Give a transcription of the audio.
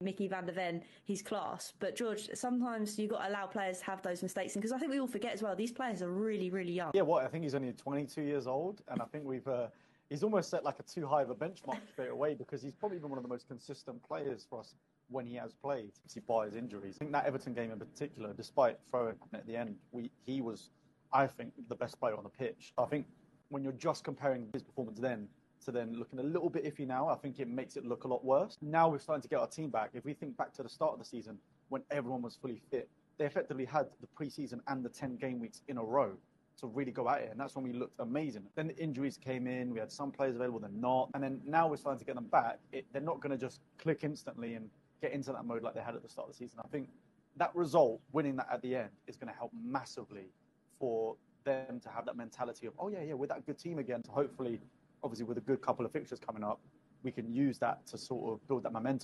Micky van de Ven, he's class. But George, sometimes you've got to allow players to have those mistakes. And Because I think we all forget as well, these players are really, really young. Yeah, what? I think he's only 22 years old. And I think we've. Uh, he's almost set like a too high of a benchmark straight away because he's probably been one of the most consistent players for us when he has played, obviously by his injuries. I think that Everton game in particular, despite throwing at the end, we, he was, I think, the best player on the pitch. I think when you're just comparing his performance then to then looking a little bit iffy now, I think it makes it look a lot worse. Now we're starting to get our team back. If we think back to the start of the season when everyone was fully fit, they effectively had the preseason and the 10 game weeks in a row to really go at it. And that's when we looked amazing. Then the injuries came in. We had some players available, then not. And then now we're starting to get them back. It, they're not going to just click instantly and get into that mode like they had at the start of the season. I think that result, winning that at the end, is going to help massively for them to have that mentality of, oh, yeah, yeah, we're that good team again. To hopefully, obviously, with a good couple of fixtures coming up, we can use that to sort of build that momentum.